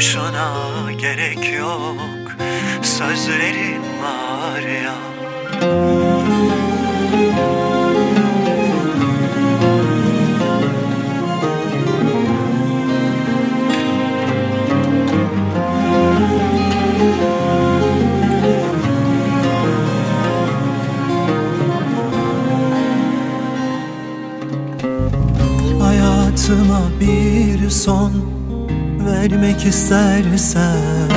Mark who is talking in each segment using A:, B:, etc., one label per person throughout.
A: Kurşuna gerek yok. Sözlerin var ya. Hayatıma bir son vermek istersen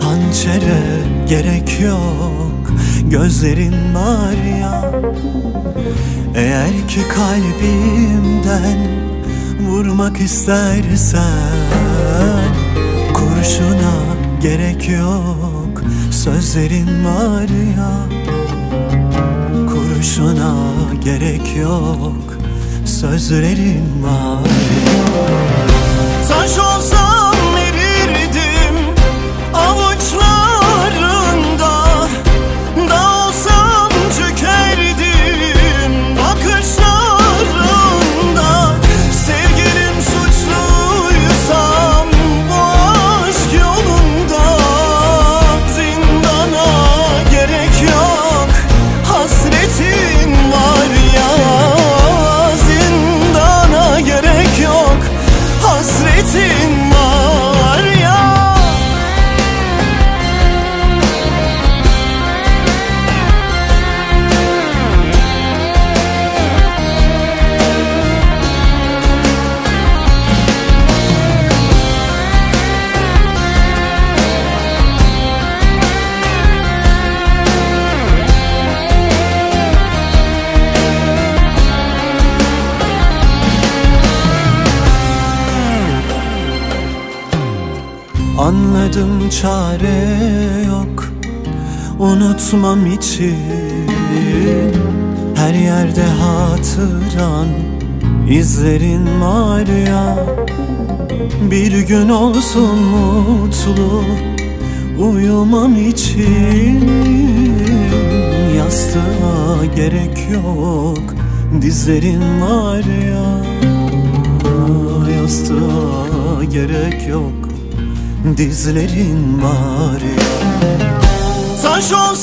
A: Hançere gerek yok gözlerin var ya. Eğer ki kalbimden vurmak istersen Kurşuna gerek yok sözlerin var ya. Kurşuna gerek yok sözlerin var Taş olsam Anladım çare yok. Unutmam için. Her yerde hatıran izlerin var ya. Bir gün olsun mutlu Uyumam için. Yastığa gerek yok Dizlerin var ya. Yastığa gerek yok Dizlerin var ya. Taş Avuç